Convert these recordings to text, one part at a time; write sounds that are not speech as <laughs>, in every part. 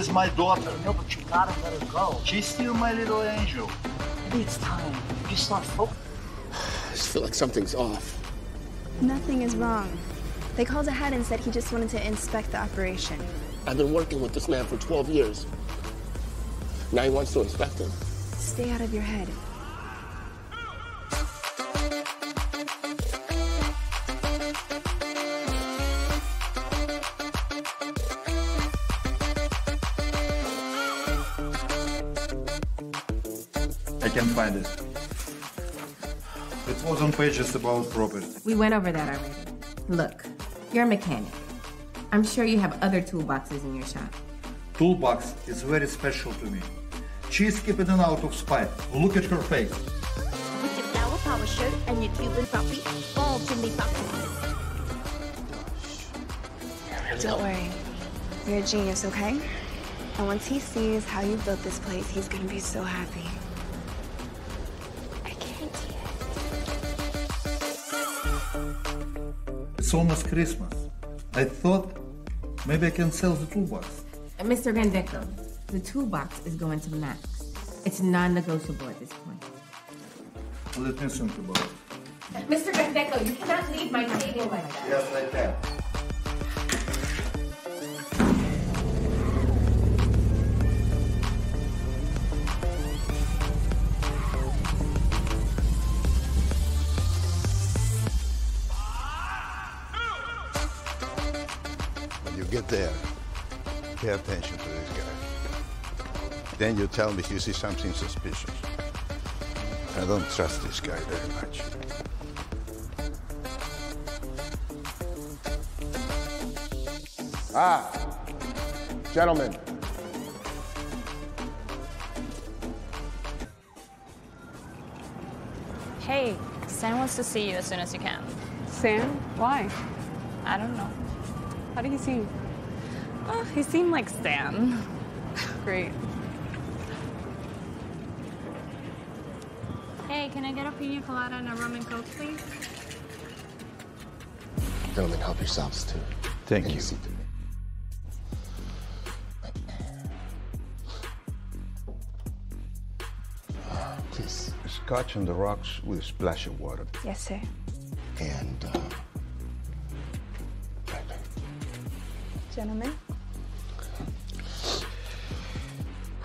is my daughter. No, but you gotta let her go. She's still my little angel. Maybe it's time. You start focusing. I just feel like something's off. Nothing is wrong. They called ahead and said he just wanted to inspect the operation. I've been working with this man for 12 years. Now he wants to inspect him. Stay out of your head. Can find it. It was on pages about property. We went over that already. Look, you're a mechanic. I'm sure you have other toolboxes in your shop. Toolbox is very special to me. She's keeping it out of spite. Look at her face. With your flower power shirt and your Cuban puppy, fall to me, puppy. Don't worry. You're a genius, okay? And once he sees how you built this place, he's gonna be so happy. It's almost Christmas. I thought maybe I can sell the toolbox. Mr. Grandeco, the toolbox is going to max. It's non-negotiable at this point. Let me think about it. Mr. Grandeco, you cannot leave my table like that. Yes, I can. There, pay attention to this guy. Then you tell me if you see something suspicious. I don't trust this guy very much. Ah, gentlemen. Hey, Sam wants to see you as soon as you can. Sam? Why? I don't know. How did he seem? Oh, he seemed like Sam. <sighs> Great. Hey, can I get a pina colada and a rum and coke, please? Gentlemen, help yourselves too. Thank Take you. a seat. Uh, Please. Scotch on the rocks with a splash of water. Yes, sir. And, uh, right, right. Gentlemen?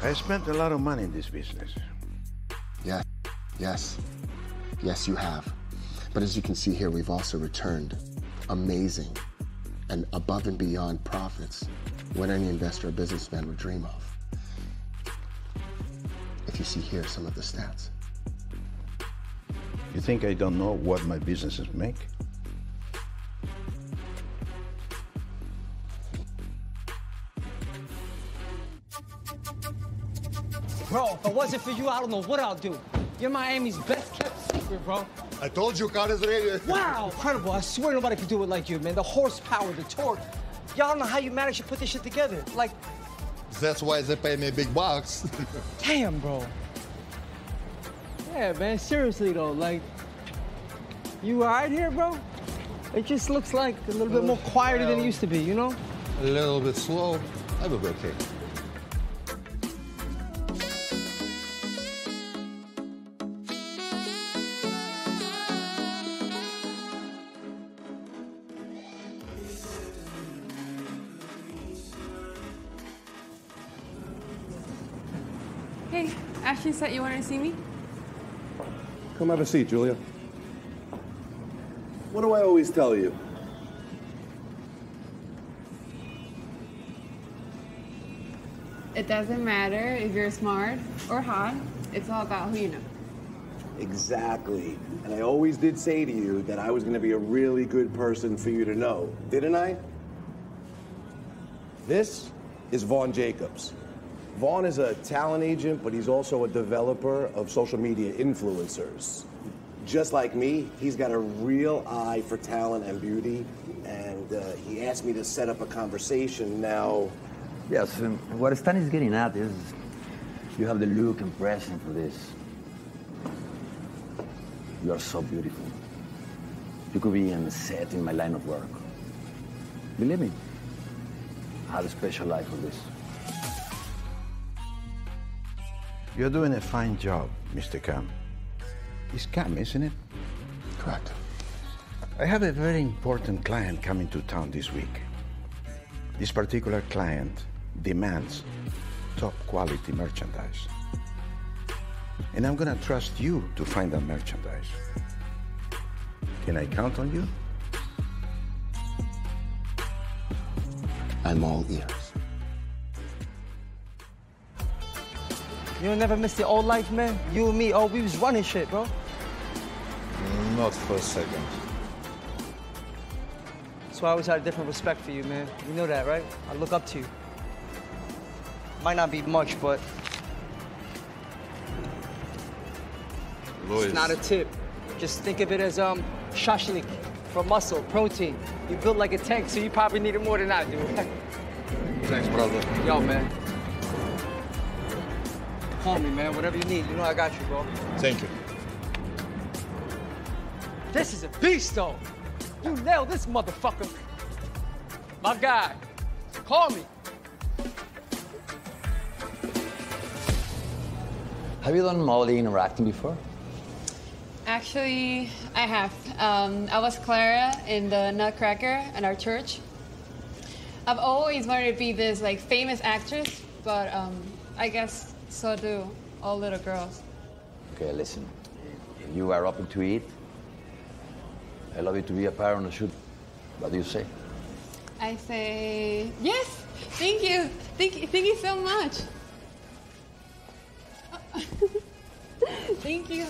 I spent a lot of money in this business. Yes, yes, yes, you have. But as you can see here, we've also returned amazing and above and beyond profits what any investor or businessman would dream of. If you see here some of the stats. You think I don't know what my businesses make? If it wasn't for you, I don't know what I'll do. You're Miami's best kept secret, bro. I told you, car is ready. Wow, incredible. I swear nobody could do it like you, man. The horsepower, the torque. Y'all don't know how you managed to put this shit together. Like, That's why they pay me a big bucks. <laughs> damn, bro. Yeah, man, seriously though, like, you all right here, bro? It just looks like a little bit uh, more quieter than it used to be, you know? a little bit slow. I will be okay. Ashley you wanted to see me? Come have a seat, Julia. What do I always tell you? It doesn't matter if you're smart or hot. It's all about who you know. Exactly. And I always did say to you that I was going to be a really good person for you to know, didn't I? This is Vaughn Jacobs. Vaughn is a talent agent, but he's also a developer of social media influencers. Just like me, he's got a real eye for talent and beauty, and uh, he asked me to set up a conversation. Now, Yes, what Stan is getting at is you have the look and presence for this. You are so beautiful. You could be in a set in my line of work. Believe me, I have a special life for this. You're doing a fine job, Mr. Cam. It's Cam, isn't it? Correct. I have a very important client coming to town this week. This particular client demands top quality merchandise. And I'm gonna trust you to find that merchandise. Can I count on you? I'm all ears. You don't never miss the old life, man. You and me, oh, we was running shit, bro. Not for a second. So I always had a different respect for you, man. You know that, right? I look up to you. Might not be much, but it's not a tip. Just think of it as um shashlik for muscle, protein. You built like a tank, so you probably need it more than I do. <laughs> Thanks, brother. Yo, man. Call me, man. Whatever you need, you know I got you, bro. Thank you. This is a beast, though. You nailed this motherfucker. My guy. Call me. Have you done modeling or acting before? Actually, I have. Um, I was Clara in the Nutcracker in our church. I've always wanted to be this like famous actress, but um, I guess so do all little girls. Okay, listen. If you are open to it, I love you to be a part on a shoot. What do you say? I say yes. Thank you. Thank you. Thank you so much. <laughs> Thank you.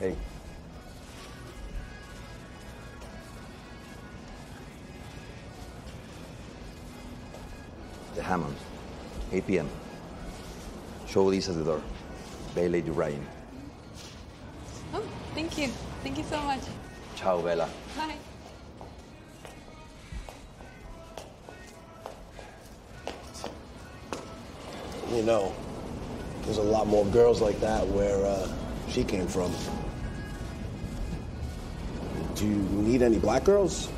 Hey. The Hammonds, 8 p.m. Show this at the door. Bay Lady Ryan. Oh, thank you. Thank you so much. Ciao, Bella. Bye. You know, there's a lot more girls like that where uh, she came from. Do you need any black girls?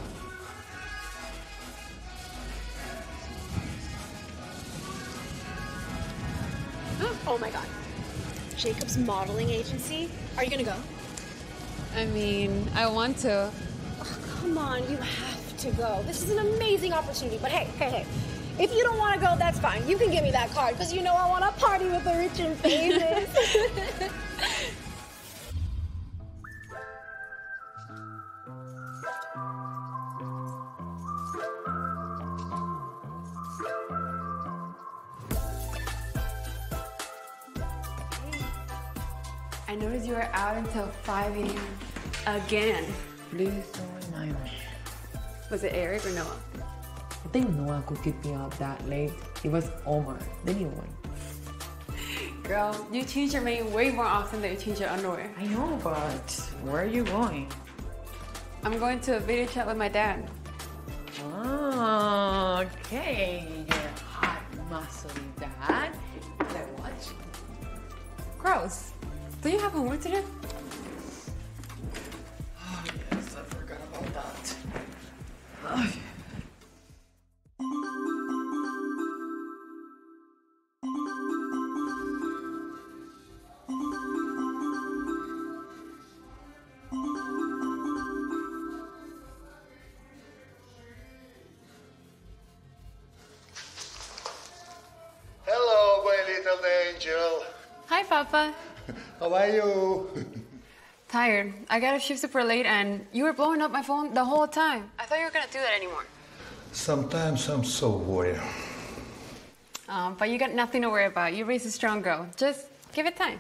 Oh my god. Jacob's modeling agency? Are you gonna go? I mean, I want to. Oh, Come on, you have to go. This is an amazing opportunity. But hey, hey, hey. If you don't want to go, that's fine. You can give me that card because you know I want to party with the rich and famous. <laughs> until 5 a.m. again. Please don't remind me. Was it Eric or Noah? I think Noah could keep me up that late. It was Omar, the new one. Girl, you change your name way more often than you change your underwear. I know, but where are you going? I'm going to a video chat with my dad. Oh, okay. Your hot, muscly dad. Can I watch? Gross. Do you have homework to do? Ay. Tired. I got a shift super late and you were blowing up my phone the whole time. I thought you were gonna do that anymore. Sometimes I'm so worried. Um, but you got nothing to worry about. You raised a strong girl. Just give it time.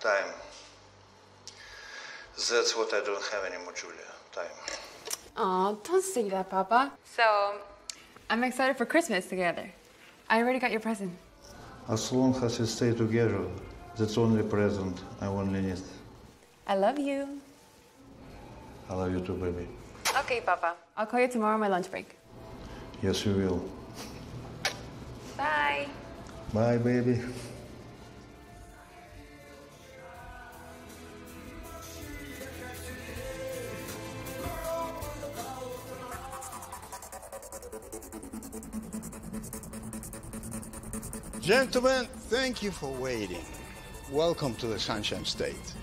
Time. That's what I don't have anymore, Julia. Time. Oh, don't say that, Papa. So, I'm excited for Christmas together. I already got your present. As long as we stay together, that's only present I only need. I love you. I love you too, baby. Okay, Papa. I'll call you tomorrow on my lunch break. Yes, you will. Bye. Bye, baby. Gentlemen, thank you for waiting. Welcome to the Sunshine State.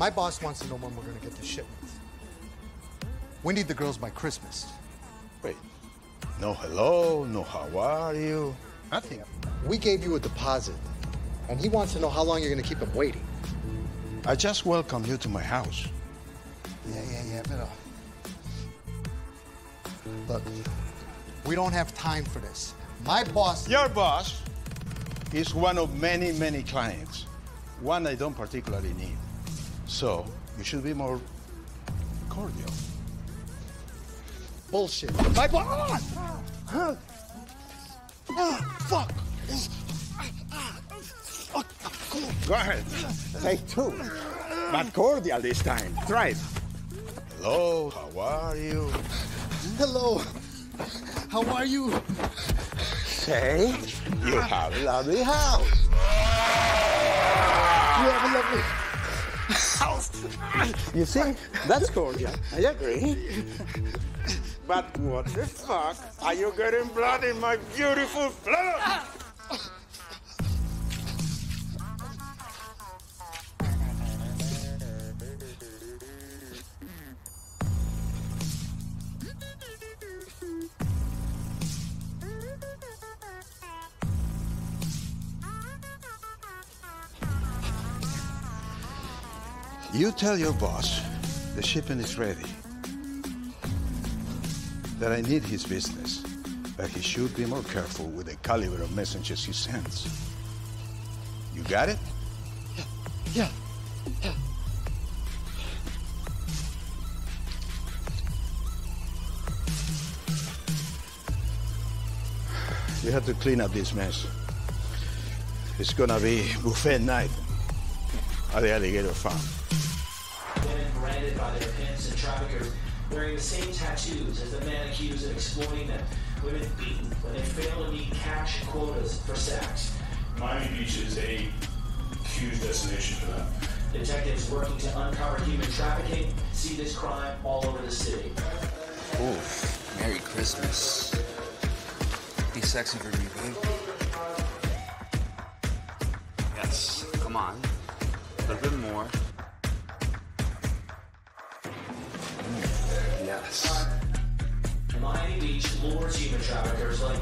My boss wants to know when we're gonna get the shipment. We need the girls by Christmas. Wait. No hello, no how are you, nothing. We gave you a deposit, and he wants to know how long you're gonna keep him waiting. I just welcome you to my house. Yeah, yeah, yeah, but uh, look, we don't have time for this. My boss. Your boss is one of many, many clients. One I don't particularly need. So you should be more cordial. Bullshit. My boss. Ah, fuck. Go ahead. Take two. But cordial this time. Try it. Hello, how are you? Hello. How are you? Say, you have a lovely house. You have a lovely house. <laughs> You see, that's cordial. I agree. But what the fuck are you getting blood in my beautiful blood? Tell your boss the shipment is ready. That I need his business. But he should be more careful with the caliber of messengers he sends. You got it? Yeah. Yeah. Yeah. You have to clean up this mess. It's gonna be buffet night at the alligator farm. Women branded by their pimps and traffickers wearing the same tattoos as the man accused of exploiting them. Women beaten when they fail to meet cash quotas for sex. Miami Beach is a huge destination for them. Detectives working to uncover human trafficking see this crime all over the city. Ooh, Merry Christmas. Be sexy for me, babe. Yes, come on. A little bit more.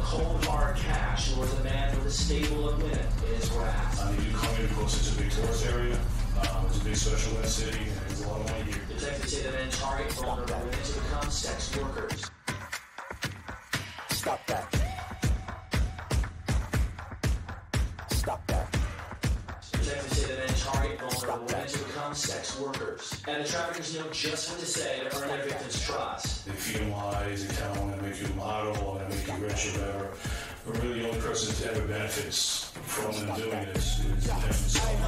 Cold hard cash lures a man with a stable of women in his grasp. Um, you do come in close, it's a big tourist area. Um, it's a big special event city, and there's a lot of money here. Detectives say the men target vulnerable women to become sex workers. Stop that. Stop that. Detectives say the men target vulnerable women to become sex workers. And the traffickers know just what to say to earn their victims' trust. They feed them lies, they tell them I'm gonna make you a model, I'm gonna make you rich or whatever. But really, the only person that ever benefits from them doing this is them themselves.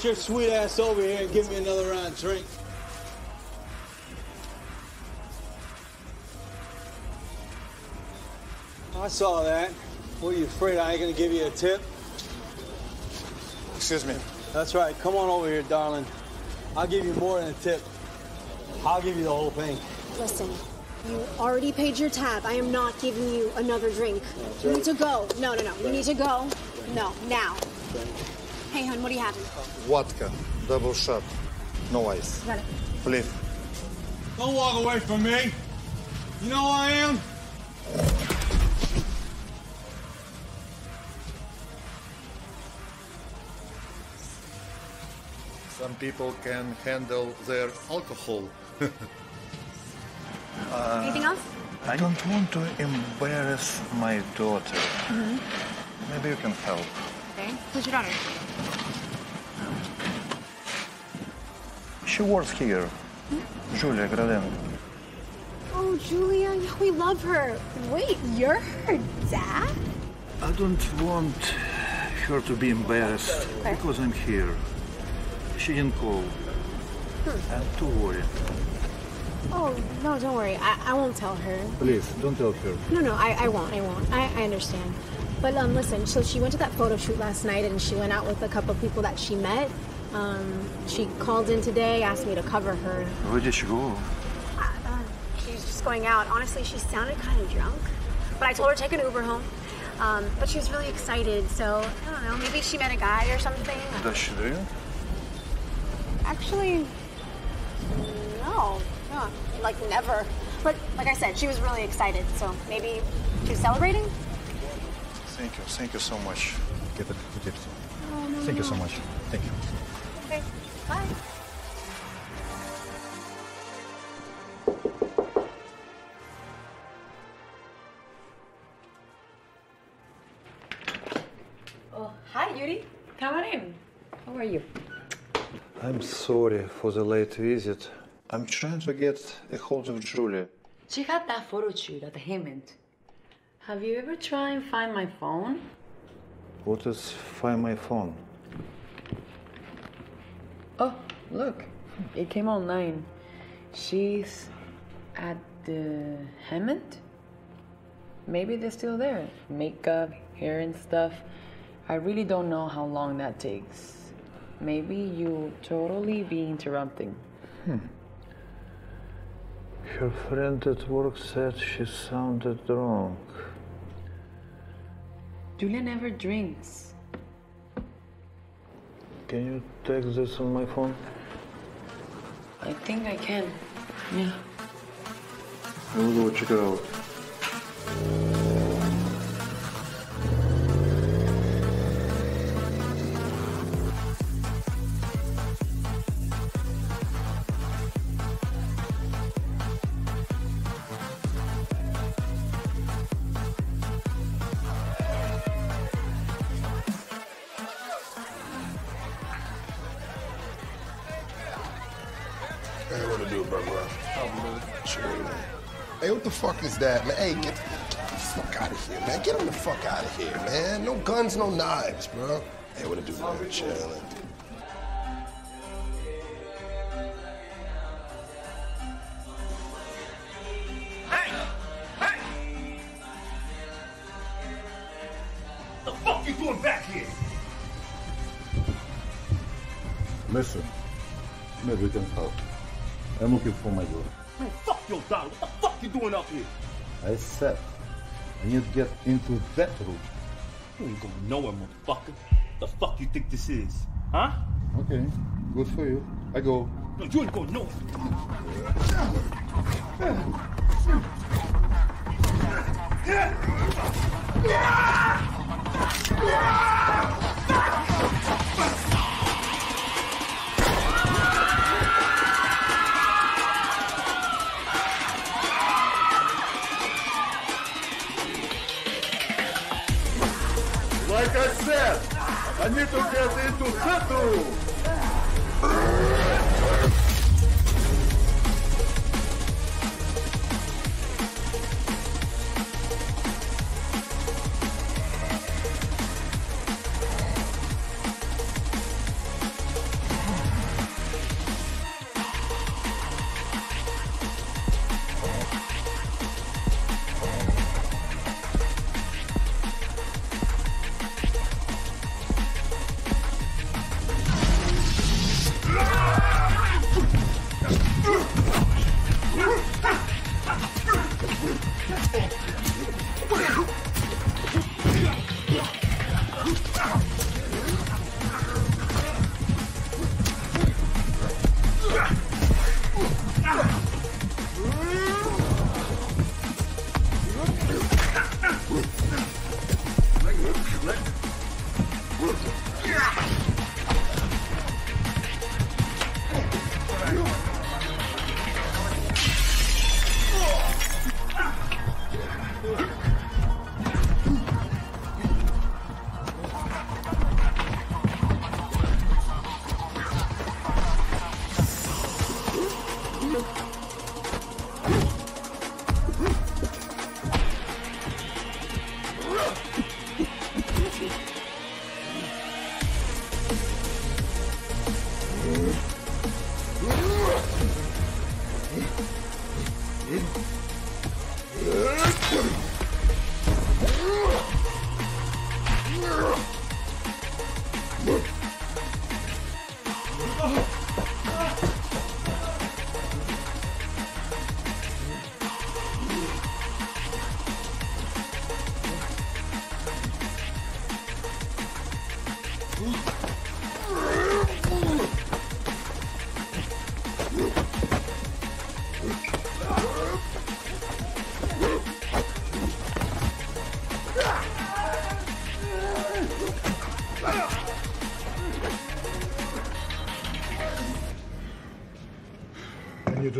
Get your sweet ass over here and give me another round of drink. I saw that. What are you afraid I ain't gonna give you a tip? Excuse me. That's right. Come on over here, darling. I'll give you more than a tip. I'll give you the whole thing. Listen, you already paid your tab. I am not giving you another drink. You need to go. No, no, no. You need to go. No, now. Hey, hon, what are you having? Vodka, double shot, no ice. Got it. Please. Don't walk away from me. You know who I am? Some people can handle their alcohol. <laughs> Uh, Anything else? I don't want to embarrass my daughter. Mm-hmm. Maybe you can help. Okay. Who's your daughter? She works here. Julia Graden. Oh, Julia, we love her. Wait, you're her dad? I don't want her to be embarrassed Okay. because I'm here. She didn't call. Hmm. And don't worry. Oh, no, don't worry. I, I won't tell her. Please, don't tell her. No, no, I, I won't. I won't. I, I understand. But um, listen, so she went to that photo shoot last night and she went out with a couple of people that she met. Um, she called in today, asked me to cover her. Where did she go? Uh, she's just going out. Honestly, she sounded kind of drunk. But I told her to take an Uber home. Um, but she was really excited, so I don't know. Maybe she met a guy or something. Does she drink? Actually, no, no, like never. But like I said, she was really excited, so maybe she was celebrating. Thank you. Thank you so much. Get it, get it. Oh, no, Thank you so much. Thank you. Okay, bye. Oh, hi, Yuri. Come on in. How are you? I'm sorry for the late visit. I'm trying to get a hold of Julia. She had that photo shoot at the Hammond. Have you ever tried and find my phone? What is find my phone? Oh, look. It came online. She's at the Hammond? Maybe they're still there. Makeup, hair, and stuff. I really don't know how long that takes. Maybe you'll totally be interrupting. Hmm. Her friend at work said she sounded drunk. Julia never drinks. Can you text this on my phone? I think I can. Yeah. I will go check it out. That, man? Hey, get, get the fuck out of here, man. Get him the fuck out of here, man. No guns, no knives, bro. Hey, what to do, man? Chillin'. Get into that room. You ain't going nowhere, motherfucker. The fuck you think this is? Huh? Okay, good for you. I go. No, you ain't going nowhere. <laughs> I need to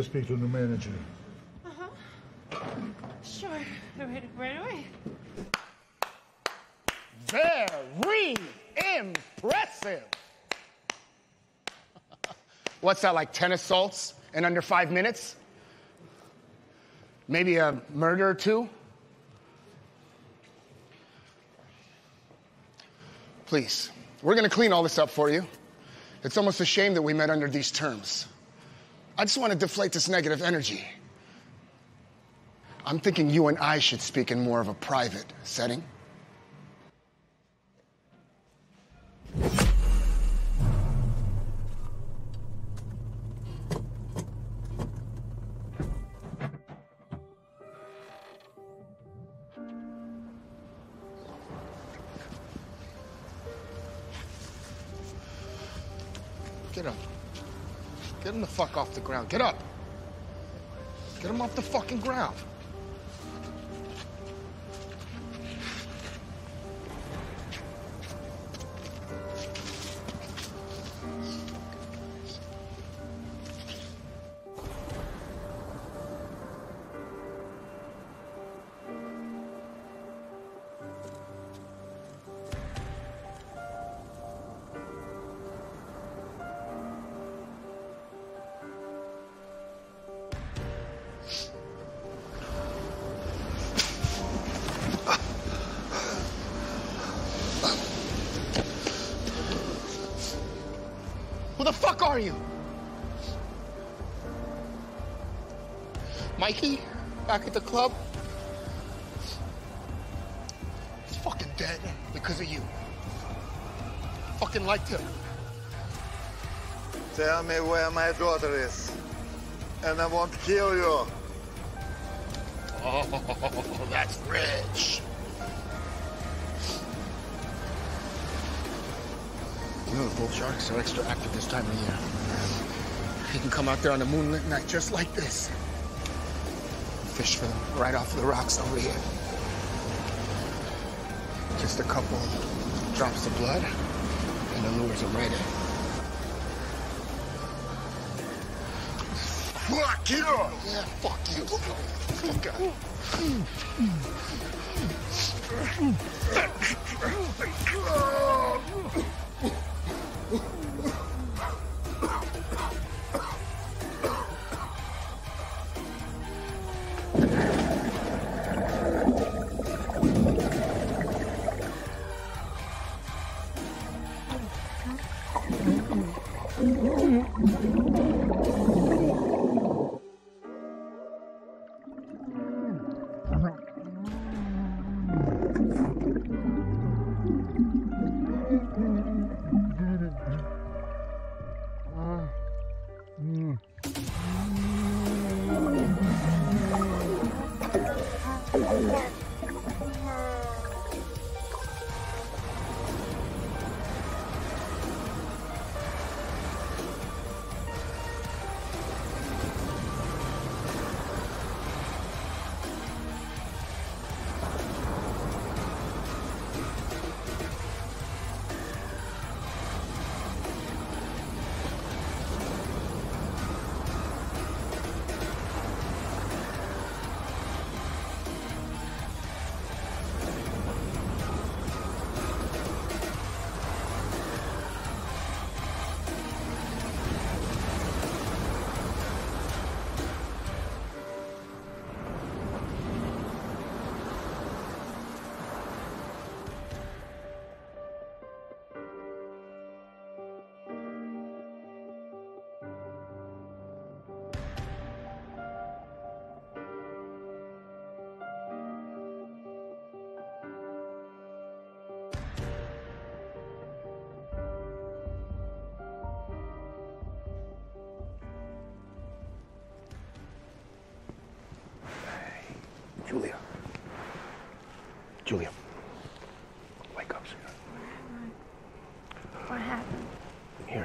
to speak to the manager. Uh-huh. Sure. Right, right away. Very impressive. <laughs> What's that, like 10 assaults in under five minutes? Maybe a murder or two? Please, we're gonna clean all this up for you. It's almost a shame that we met under these terms. I just wanna deflate this negative energy. I'm thinking you and I should speak in more of a private setting. Fuck off the ground. Get up. Get him off the fucking ground. Mikey? Back at the club? He's fucking dead because of you. Fucking liked him. Tell me where my daughter is, and I won't kill you. Oh, <laughs> that's rich. You know the bull sharks are extra active this time of year. You can come out there on a moonlit night just like this. Fish for them right off the rocks over here. Just a couple drops of blood, and the lures are right in. Fuck you! Yeah, fuck you. Fuck Julia. <laughs>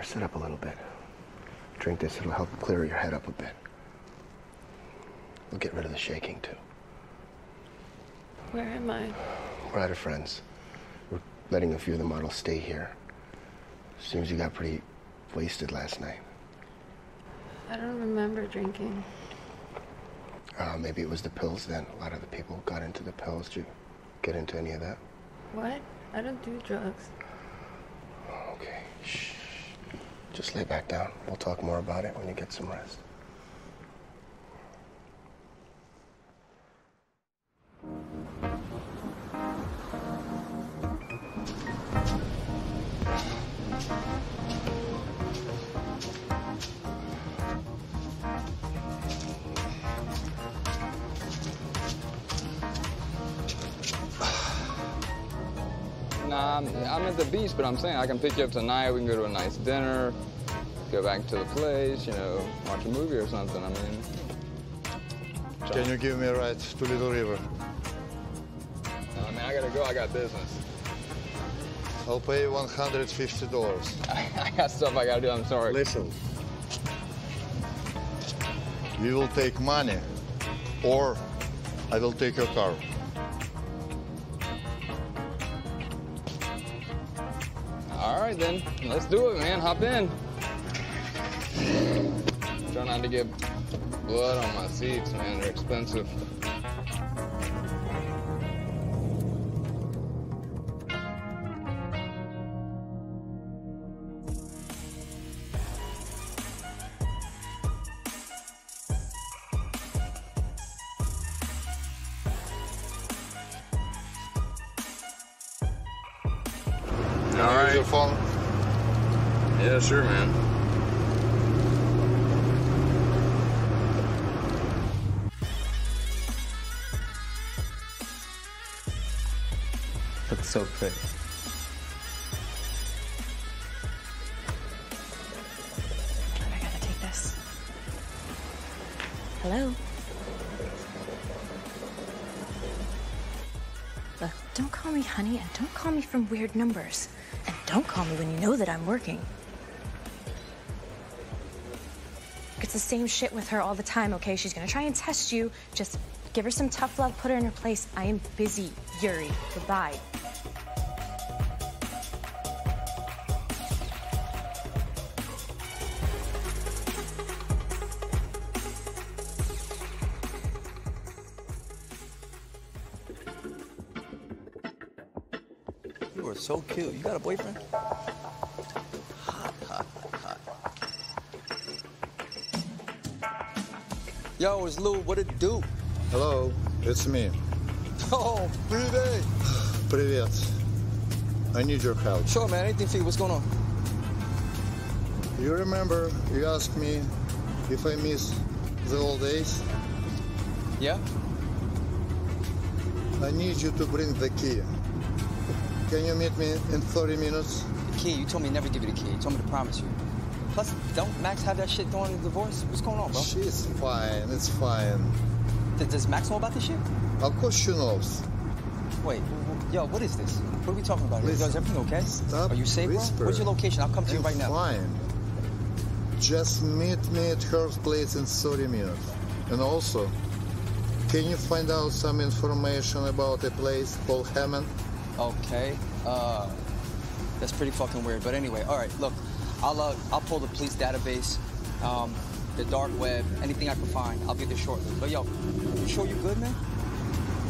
sit up a little bit. Drink this, it'll help clear your head up a bit. We'll get rid of the shaking, too. Where am I? We're at a friend's. We're letting a few of the models stay here. Seems you got pretty wasted last night. I don't remember drinking. Uh, maybe it was the pills then. A lot of the people got into the pills. Did you get into any of that? What? I don't do drugs. Okay. Shh. Just lay back down. We'll talk more about it when you get some rest. At the beach, but I'm saying I can pick you up tonight. We can go to a nice dinner, go back to the place, you know, watch a movie or something. I mean, Can you give me a ride to Little River? I mean, I gotta go. I got business. I'll pay you $150. <laughs> I got stuff I gotta do. I'm sorry. Listen. We will take money, or I will take your car. All right, then. Let's do it, man. Hop in. Try not to get blood on my seats, man. They're expensive. Don't call me from weird numbers. And don't call me when you know that I'm working. It's the same shit with her all the time, okay? She's gonna try and test you. Just give her some tough love, put her in her place. I am busy, Yuri. Goodbye. so cute. You got a boyfriend? Hot, hot, hot. Yo, it's Lou. What it do? Hello, it's me. Oh, привет. Привет. I need your help. Sure, man. Anything for you. What's going on? You remember you asked me if I miss the old days? Yeah? I need you to bring the key. Can you meet me in 30 minutes? The key. You told me never give you the key. You told me to promise you. Plus, don't Max have that shit during the divorce? What's going on, bro? She's fine. It's fine. Th- Does Max know about this shit? Of course she knows. Wait, yo, what is this? What are we talking about? Listen, Is everything okay? Stop Are you safe, bro? whisper. Where's your location? I'll come to you I'm right now. Fine. Just meet me at her place in 30 minutes. And also, can you find out some information about a place called Hammond? Okay. Uh, that's pretty fucking weird. But anyway, all right. Look, I'll uh, I'll pull the police database, um, the dark web, anything I can find. I'll get there shortly. But yo, you sure you good, man?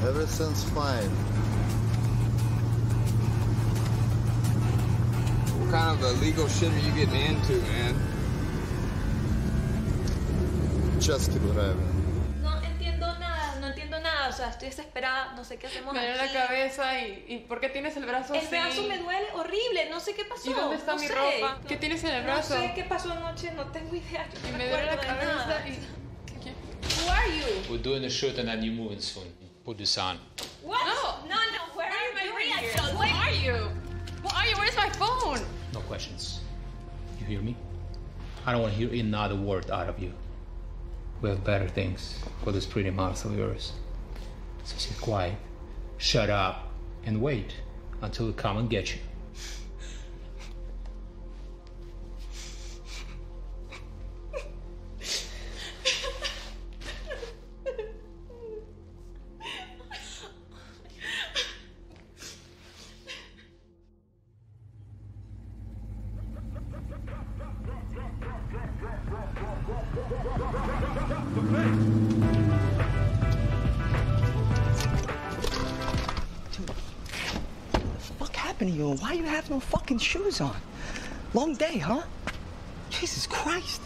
Everything's fine. What kind of illegal shit are you getting into, man? Just keep driving. Sea, estoy desesperada, no sé qué hacemos Me duele la cabeza y, y ¿por qué tienes el brazo El así? brazo me duele horrible, no sé qué pasó. ¿Y dónde está no mi sé. ropa? ¿Qué tienes en el brazo? No sé qué pasó anoche, no tengo idea. Y no me duele la cabeza y... Who are you? We're doing a shoot and then you moving soon. Put this on. What? No, no, no. Where are you? Who are you? Who are you? Where's my phone? No questions. You hear me? I don't want to hear another word out of you. We have better things for this pretty mouse of yours. So sit quiet. Shut up. and wait until we come and get you. Shoes on? Long day, huh? Jesus Christ.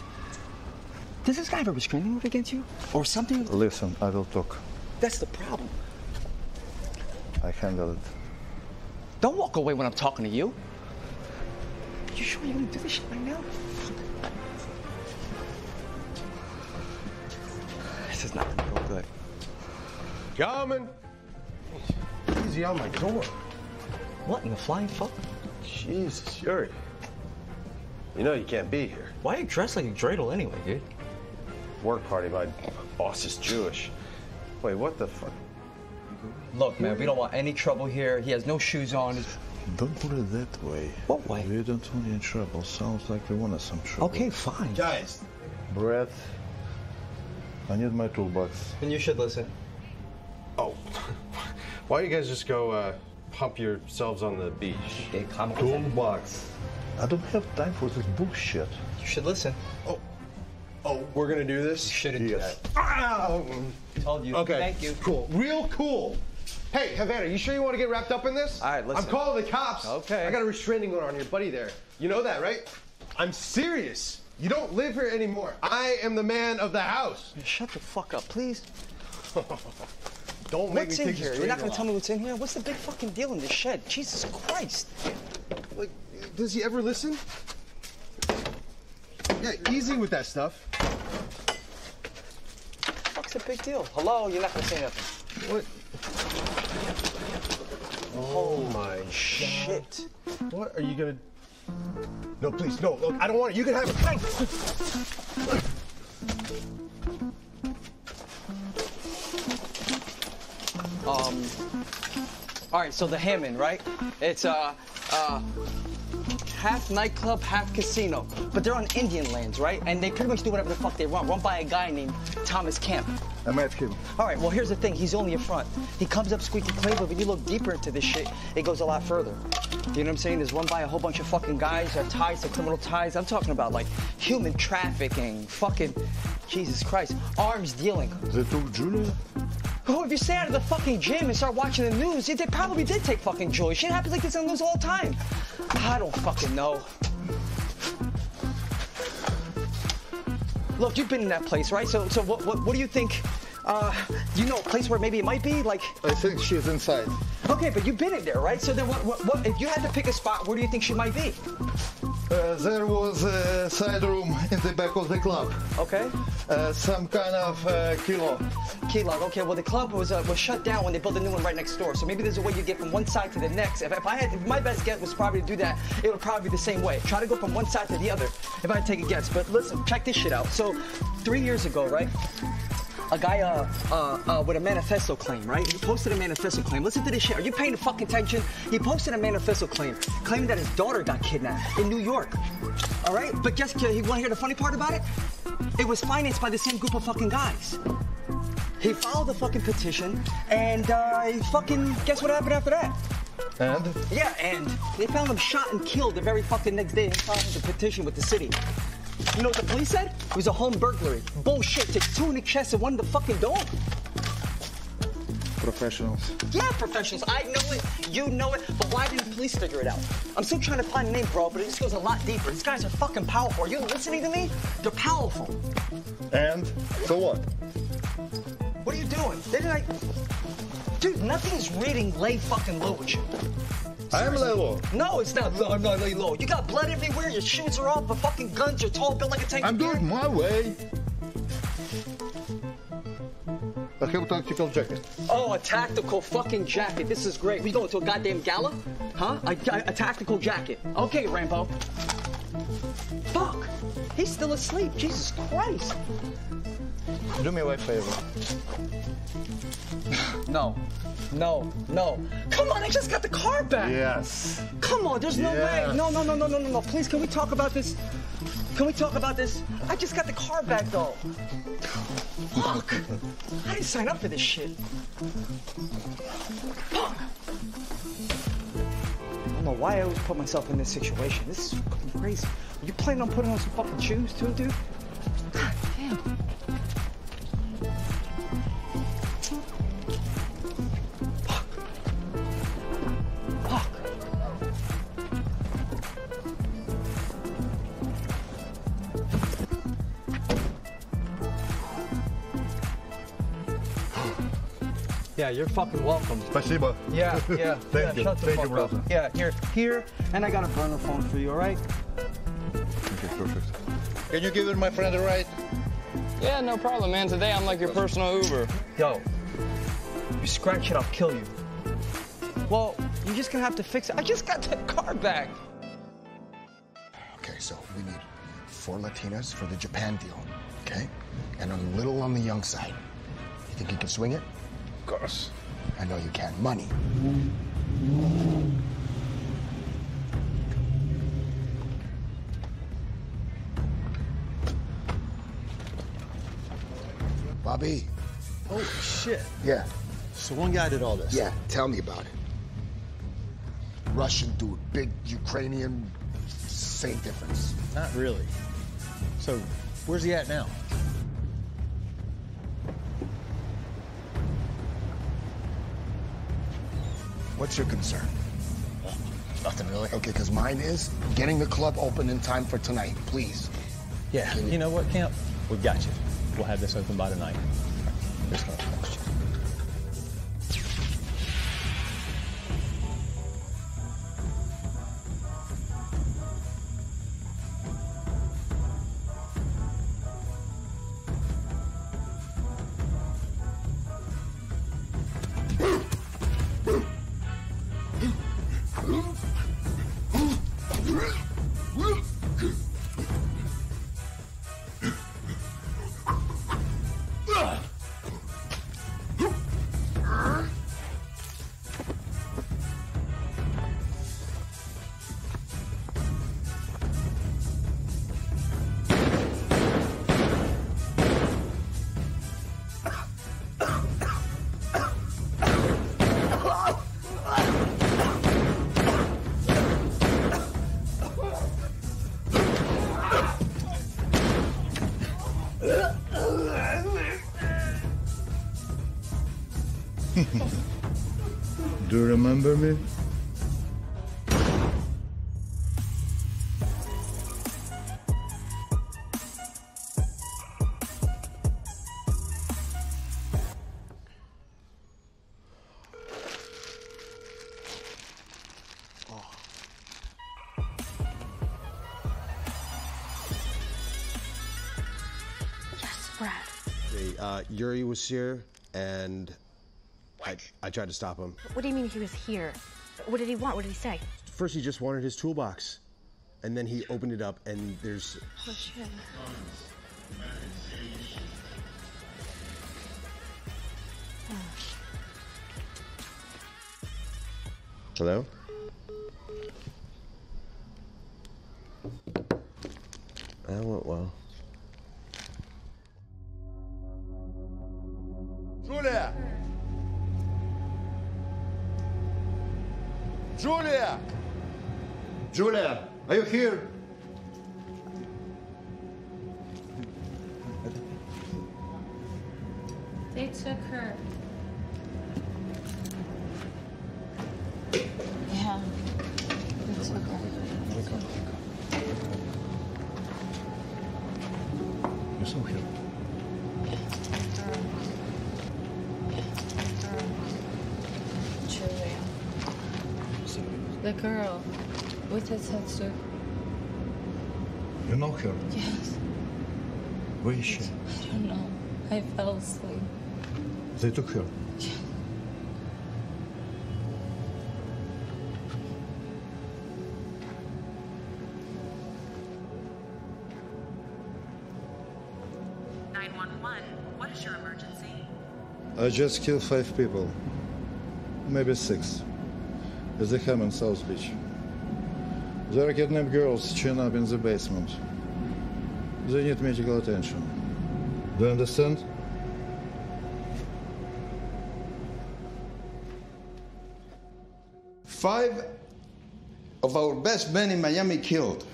Does this guy have a restraining order against you? Or something? Listen, I will talk. That's the problem. I handle it. Don't walk away when I'm talking to you. You sure you want to do this shit right now? This is not gonna go good. Coming. Easy on my door. What in the flying fuck? Jesus, Yuri. You know you can't be here. Why are you dressed like a dreidel anyway, dude? Work party. My boss is Jewish. Wait, what the fuck? Look, man, we don't want any trouble here. He has no shoes on. Don't put it that way. What way? We don't want you in trouble. Sounds like we want some trouble. Okay, fine. Guys. Brett, I need my toolbox. And you should listen. Oh. <laughs> Why don't you guys just go uh, pump yourselves on the beach? Toolbox. I don't have time for this bullshit. You should listen. Oh. Oh, we're gonna do this? shouldn't do that. Ow! Told you. Okay. Thank you. Cool. Real cool. Hey, Havana, you sure you want to get wrapped up in this? All right, listen. I'm calling the cops. Okay. I got a restraining order on your buddy there. You know that, right? I'm serious. You don't live here anymore. I am the man of the house. Shut the fuck up, please. <laughs> Don't make What's me in here? You're not gonna tell me what's in here? What's the big fucking deal in this shed? Jesus Christ. Like, does he ever listen? Yeah, easy with that stuff. What's the big deal? Hello? You're not gonna say nothing. What? Oh my shit. What are you gonna? No, please, no. Look, I don't want it. You can have it. <laughs> All right, so the Hammond, right? It's uh, uh, half nightclub, half casino, but they're on Indian lands, right? And they pretty much do whatever the fuck they want, run by a guy named Thomas Kemp. I met him. All right, well, here's the thing. He's only a front. He comes up squeaky clean, but when you look deeper into this shit, it goes a lot further. You know what I'm saying? It's run by a whole bunch of fucking guys, their ties, to criminal ties. I'm talking about like human trafficking, fucking, Jesus Christ, arms dealing. They took Julia? Oh, if you stay out of the fucking gym and start watching the news, they probably did take fucking Julie. Shit happens like this on the news all the time. I don't fucking know. Look, you've been in that place, right? So, so what, what, what do you think? Uh, you know a place where maybe it might be? Like, I think she's inside. okay, but you've been in there, right? So then, what, what, what? If you had to pick a spot, where do you think she might be? Uh, there was a side room in the back of the club. Okay. Uh, some kind of uh, kilo. Key log. Okay, well the club was uh, was shut down when they built a new one right next door. So maybe there's a way you get from one side to the next. If, if I had, if my best guess was probably to do that, it would probably be the same way. Try to go from one side to the other. If I take a guess. But listen, check this shit out. So, three years ago, right? A guy uh, uh, uh, with a manifesto claim, right? He posted a manifesto claim. Listen to this shit. Are you paying the fucking attention? He posted a manifesto claim, claiming that his daughter got kidnapped in New York. All right? But guess, you want to hear the funny part about it? It was financed by the same group of fucking guys. He filed the fucking petition, and uh, he fucking guess what happened after that? And? Yeah, and they found him shot and killed the very fucking next day. He filed the petition with the city. You know what the police said? It was a home burglary. Bullshit. Takes two in the chest and one in the fucking dome. Professionals. Yeah, professionals. I know it. You know it. But why didn't the police figure it out? I'm still trying to find a name, bro, but it just goes a lot deeper. These guys are fucking powerful. Are you listening to me? They're powerful. And? So what? What are you doing? They're like, dude, nothing's reading lay fucking low with you. I am lay low. No, it's not low. I'm not lay low. You got blood everywhere. Your shoes are off. The fucking guns. You're tall, built like a tank. I'm doing my way. I have a tactical jacket. Oh, a tactical fucking jacket. This is great. We going to a goddamn gala? Huh? A, a, a tactical jacket. Okay, Rambo. Fuck. fuck? He's still asleep. Jesus Christ. Do me a favor. <sighs> No. No. No. Come on, I just got the car back. Yes. Come on, there's no way. No, no, no, no, no, no, no. Please, can we talk about this? Can we talk about this? I just got the car back though. Fuck. I didn't sign up for this shit. Know why I always put myself in this situation. This is fucking crazy. Are you planning on putting on some fucking shoes too, dude? you're fucking welcome. Спасибо. <laughs> Yeah, yeah. Thank yeah, you. Shut the Thank fuck you, brother. Up. Yeah, here, here, and I got a burner phone for you, all right? Okay, perfect. Can you give my friend a ride? Yeah, no problem, man. Today I'm like your personal Uber. Yo, you scratch it, I'll kill you. Well, you're just gonna have to fix it. I just got the car back. Okay, so we need four Latinas for the Japan deal, okay? And a little on the young side. You think you can swing it? Of course. I know you can. Money. Bobby. Oh, shit. Yeah. So one guy did all this? Yeah, tell me about it. Russian dude, big Ukrainian, same difference. Not really. So where's he at now? What's your concern? Nothing really. Okay, because mine is getting the club open in time for tonight, please. Yeah, you know what, Camp? We've got you. We'll have this open by tonight. Just gonna post you. Do you remember me? Yes, Brad. Hey, uh, Yuri was here, and I, I tried to stop him. What do you mean he was here? What did he want? What did he say? First, he just wanted his toolbox, and then he opened it up, and there's Oh shit. hello. Ah, that went well. Julia! Julia! Julia, are you here? They took her. With the. You know her? Yes. Where is she? I don't know. I fell asleep. They took her. 911. What is your emergency? I just killed five people. Maybe six. At the Hammond South Beach. There are kidnapped girls chained up in the basement. They need medical attention. Do you understand? Five of our best men in Miami killed,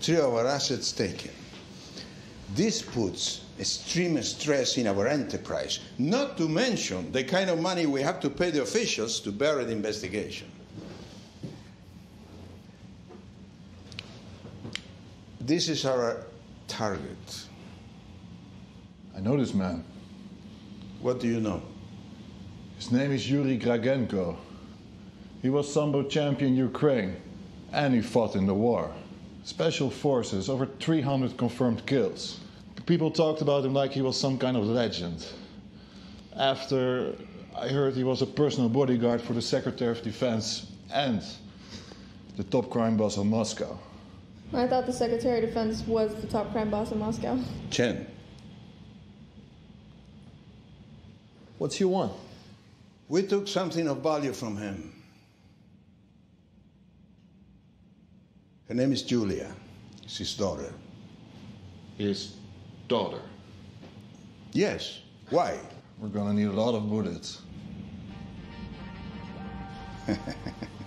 three of our assets taken. This puts extreme stress in our enterprise, not to mention the kind of money we have to pay the officials to bury the investigation. This is our target. I know this man. What do you know? His name is Yuri Gradenko. He was Sambo champion in Ukraine, and he fought in the war. Special forces, over 300 confirmed kills. People talked about him like he was some kind of legend. After I heard he was a personal bodyguard for the Secretary of Defense and the top crime boss of Moscow. I thought the Secretary of Defense was the top crime boss in Moscow. Chen. What's he want? We took something of value from him. Her name is Julia. It's his daughter. His daughter? Yes. Why? We're gonna need a lot of bullets. <laughs>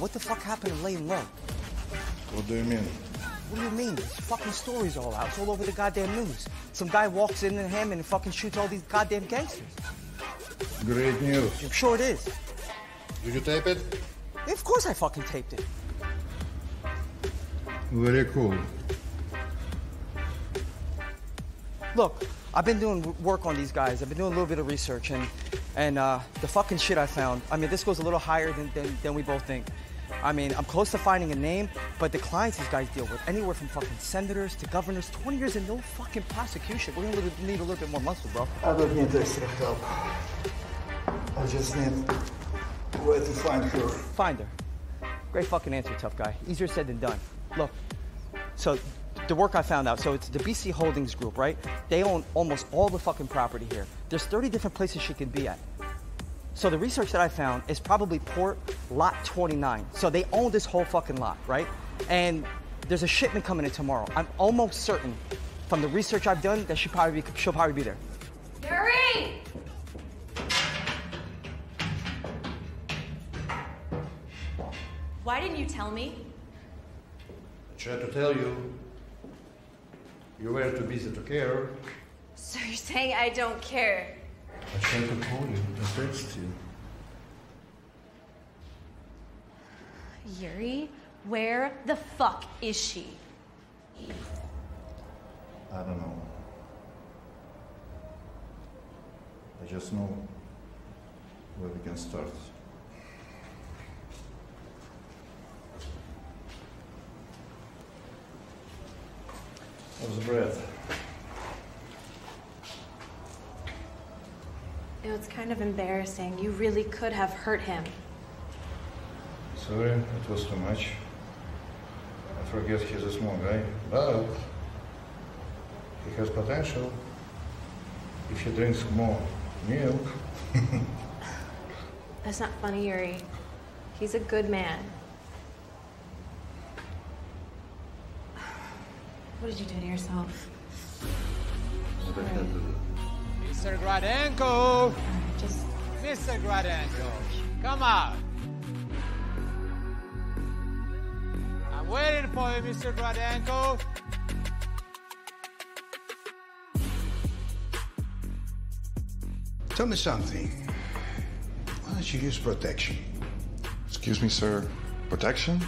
what the fuck happened to Lane Low? What do you mean? What do you mean? This fucking story's all out. It's all over the goddamn news. Some guy walks in on him and fucking shoots all these goddamn gangsters. Great news. I'm sure it is. Did you tape it? Yeah, of course I fucking taped it. Very cool. Look, I've been doing work on these guys. I've been doing a little bit of research, and and uh, the fucking shit I found. I mean, this goes a little higher than, than than we both think. I mean, I'm close to finding a name, but the clients these guys deal with, anywhere from fucking senators to governors, 20 years and no fucking prosecution. We're gonna need a little bit more muscle, bro. I don't need extra help. I just need where to find her. Find her. Great fucking answer, tough guy. Easier said than done. Look, so the work I found out, so it's the BC Holdings Group, right? They own almost all the fucking property here. There's 30 different places she could be at. So the research that I found is probably Port Lot 29. So they own this whole fucking lot, right? And there's a shipment coming in tomorrow. I'm almost certain from the research I've done that she probably be, she'll probably be there. Yuri! Why didn't you tell me? I tried to tell you. You were too busy to care. So you're saying I don't care? I tried to call you, to. Yuri, where the fuck is she? I don't know. I just know where we can start. How's the bread? Ew, it's kind of embarrassing. You really could have hurt him. Sorry, it was too much. I forget he's a small guy, but he has potential if he drinks more milk. <laughs> That's not funny, Yuri. He's a good man. <sighs> What did you do to yourself? Mr. Gradenko! Just. Mr. Gradenko, come out. I'm waiting for you, Mr. Gradenko. Tell me something. Why don't you use protection? Excuse me, sir. Protection?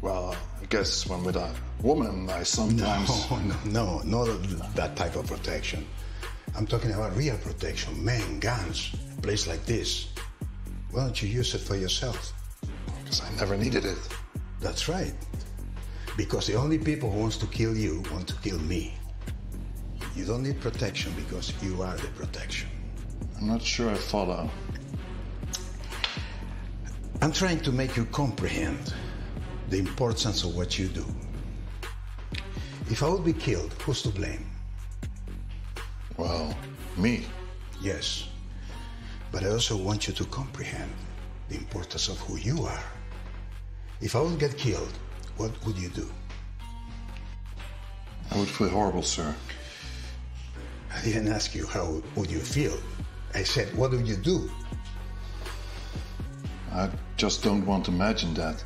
Well, I guess when with a woman, I sometimes. <laughs> No, no, no, not that type of protection. I'm talking about real protection, men, guns, a place like this. Why don't you use it for yourself? Because I never needed it. That's right. Because the only people who wants to kill you want to kill me. You don't need protection because you are the protection. I'm not sure I follow. I'm trying to make you comprehend the importance of what you do. If I would be killed, who's to blame? Well, me. Yes. But I also want you to comprehend the importance of who you are. If I would get killed, what would you do? I would feel horrible, sir. I didn't ask you how would you feel. I said, what would you do? I just don't want to imagine that.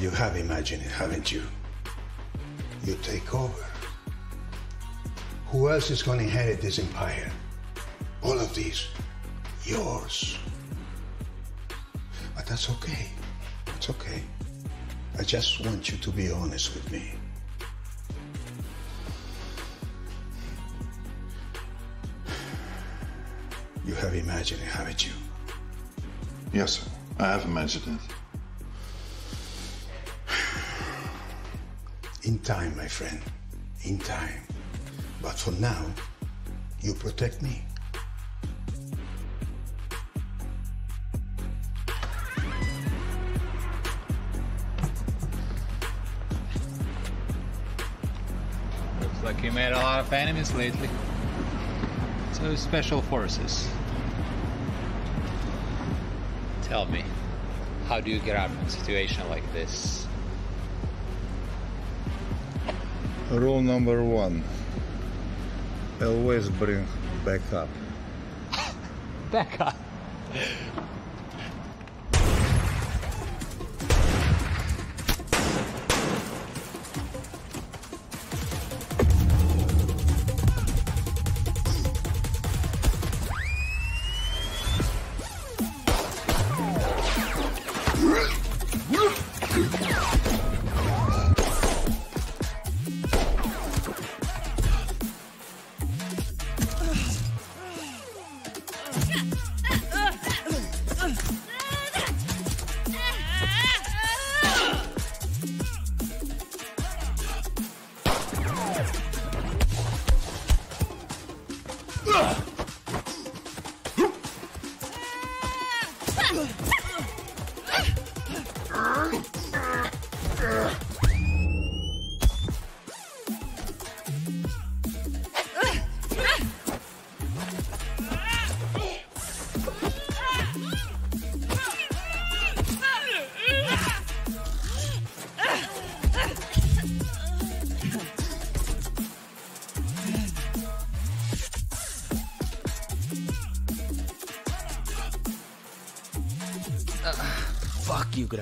You have imagined it, haven't you? You take over. Who else is going to inherit this empire? All of these. Yours. But that's okay. It's okay. I just want you to be honest with me. You have imagined it, haven't you? Yes, sir. I have imagined it. In time, my friend. In time. But for now, you protect me. Looks like you made a lot of enemies lately. So special forces. Tell me, how do you get out of a situation like this? Rule number one always bring backup. Becca.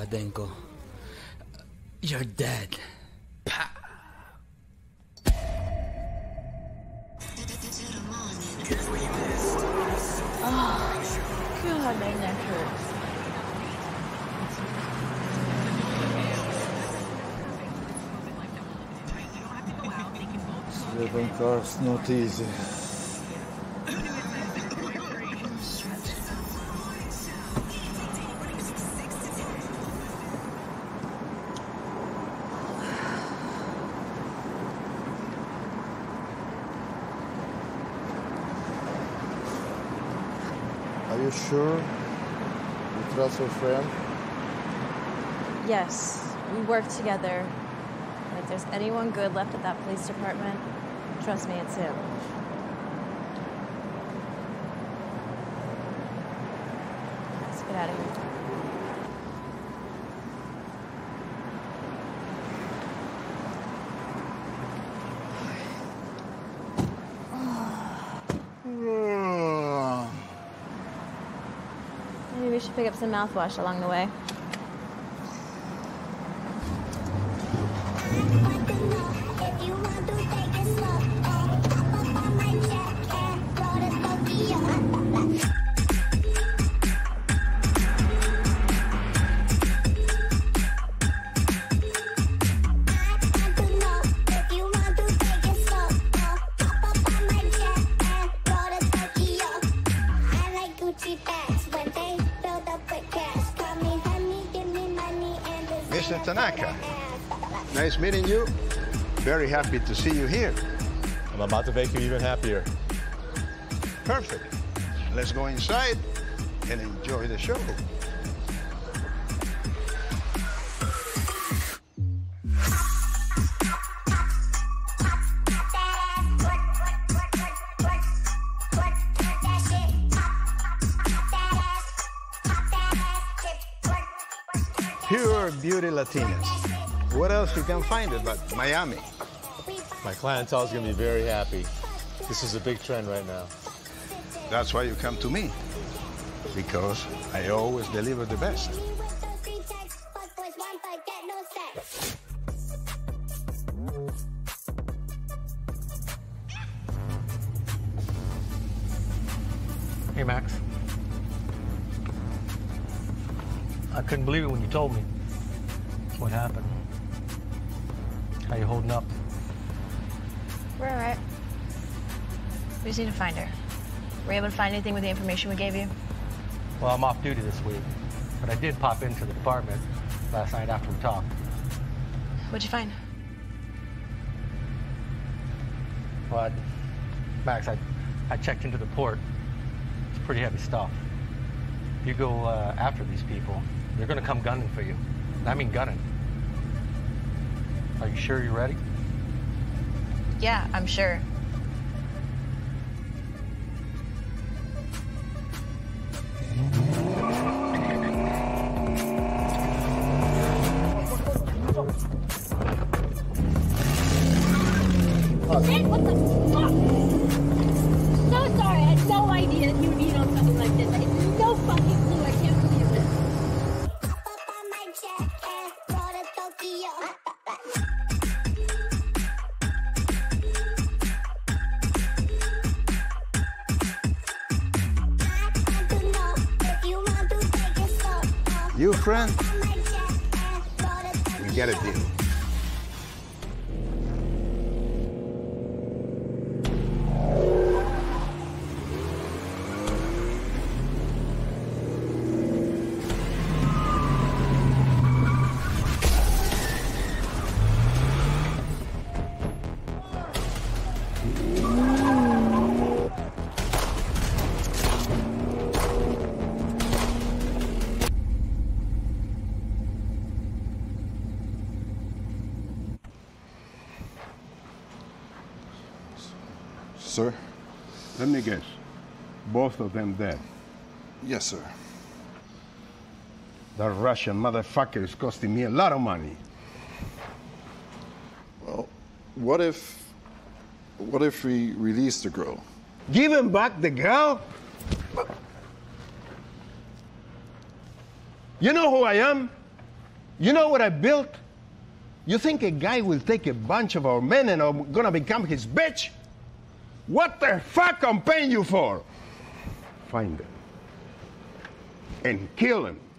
Fuck you, Gradenko. You're dead. Oh, God, my neck hurts. Sleeping cars not easy. Sure you trust your friend? Yes, we work together. If there's anyone good left at that police department, trust me, it's him. Let's get out of here. Maybe we should pick up some mouthwash along the way. Meeting you. Very happy to see you here. I'm about to make you even happier. Perfect. Let's go inside and enjoy the show. Pure beauty Latinas. What else you can find it but Miami? My clientele is going to be very happy. This is a big trend right now. That's why you come to me. Because I always deliver the best. Hey, Max. I couldn't believe it when you told me We just need to find her. Were you able to find anything with the information we gave you? Well, I'm off duty this week, but I did pop into the department last night after we talked. What'd you find? Well, I, Max, I, I checked into the port. It's pretty heavy stuff. If you go uh, after these people, they're going to come gunning for you. I mean gunning. Are you sure you're ready? Yeah, I'm sure. Both of them dead. Yes, sir. That Russian motherfucker is costing me a lot of money. Well, what if. What if we release the girl? Give him back the girl? You know who I am? You know what I built? You think a guy will take a bunch of our men and I'm gonna become his bitch? What the fuck I'm paying you for? Find him. And kill him.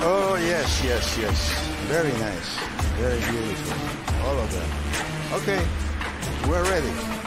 Oh, yes, yes, yes. Very nice. Very beautiful. All of them. Okay, we're ready.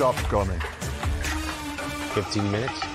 Job coming? 15 minutes.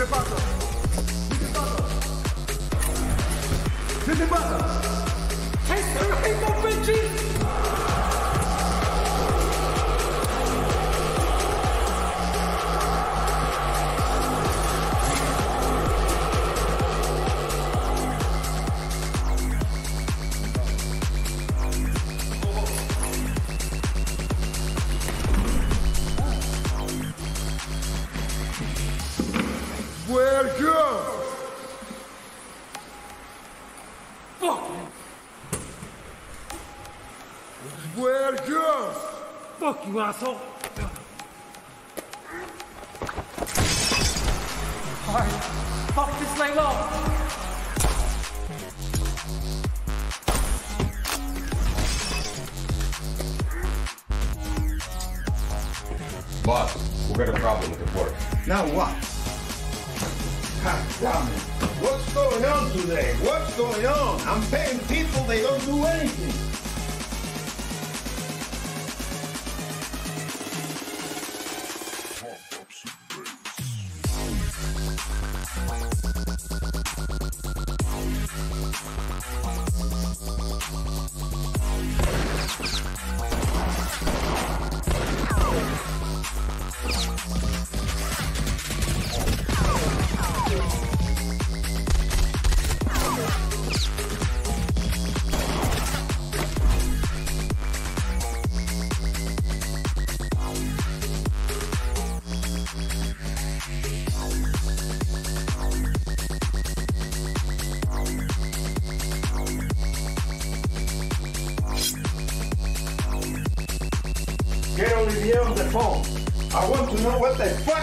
Te pasa? ¿Qué te pasa? ¿Qué te pasa? ¡Take the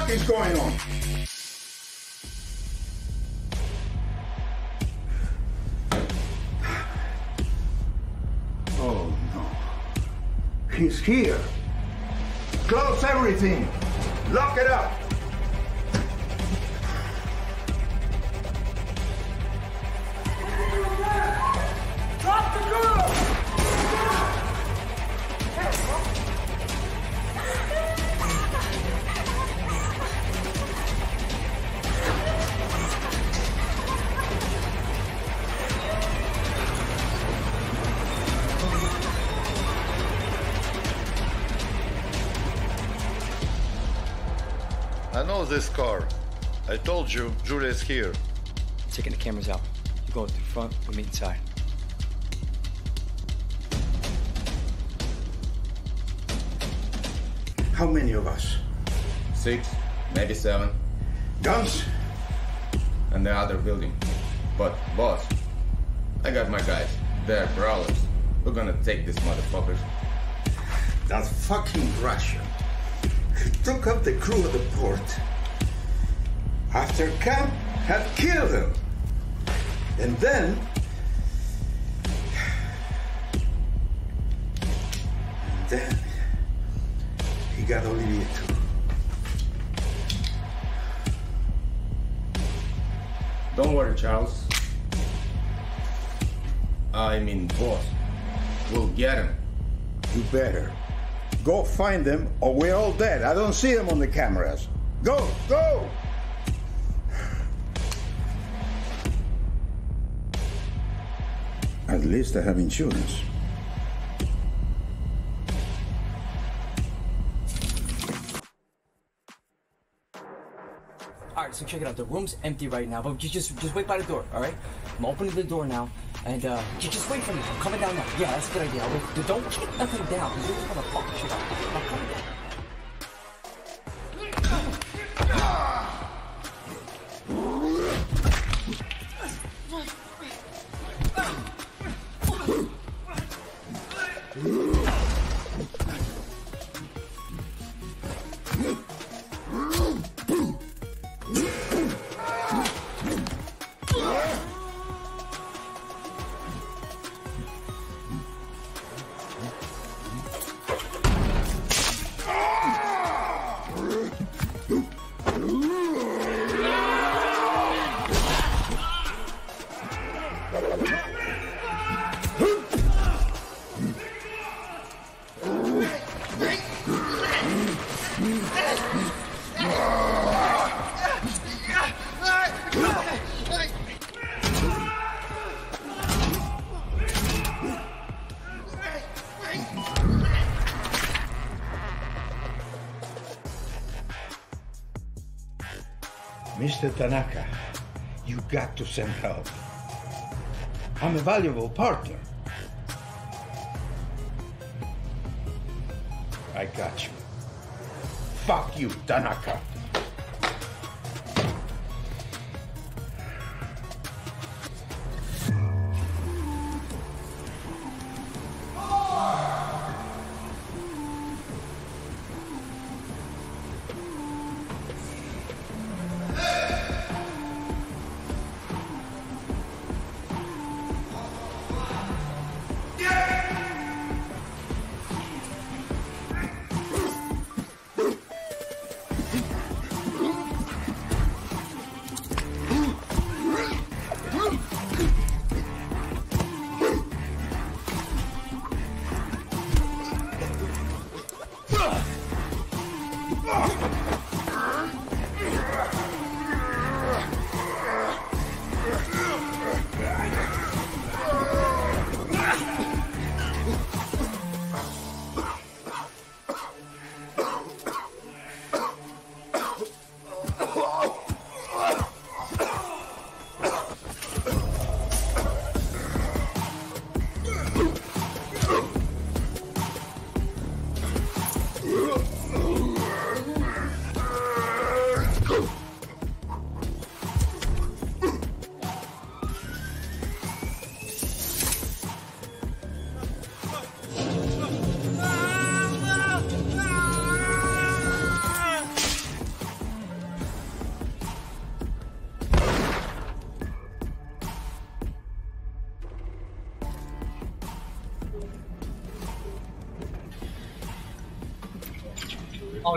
fuck is going on. I this car. I told you, Julia's here. Taking the cameras out. You go to the front, we meet inside. How many of us? Six, maybe seven. Guns? And the other building. But, boss, I got my guys. They're brawlers. We're gonna take this motherfuckers. That fucking Russian who took up the crew of the port after Camp had killed him. And then. And <sighs> then. He got Olivia too. Don't worry, Charles. I mean, boss. We'll get him. You better. Go find them or we're all dead. I don't see them on the cameras. Go, go! Least I have insurance. All right, so check it out. The room's empty right now, but you just just wait by the door. All right, I'm opening the door now, and uh, you just wait for me. I'm coming down now. Yeah, that's a good idea. Wait. Don't kick nothing down, you're gonna fuck shit up. I'm coming down. To send help. I'm a valuable partner. I got you. Fuck you, Tanaka.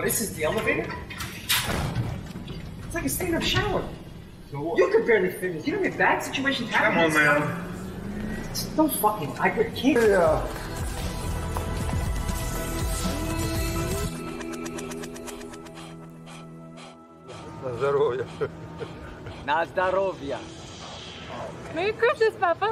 Oh, this is the elevator? It's like a stand-up shower. You could barely fit this. You know how many bad situations happen? Come on, in this man. life? Don't fucking. I can't. Yeah. Здоровья. На здоровье. Merry Christmas, Papa. Okay.